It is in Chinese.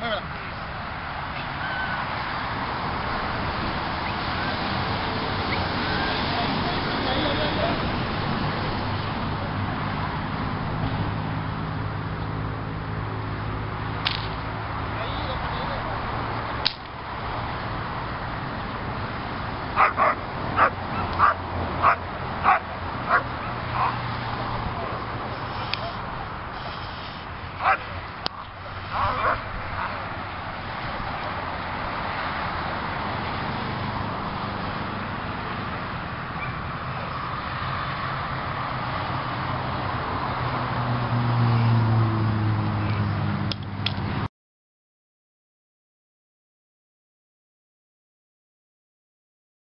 那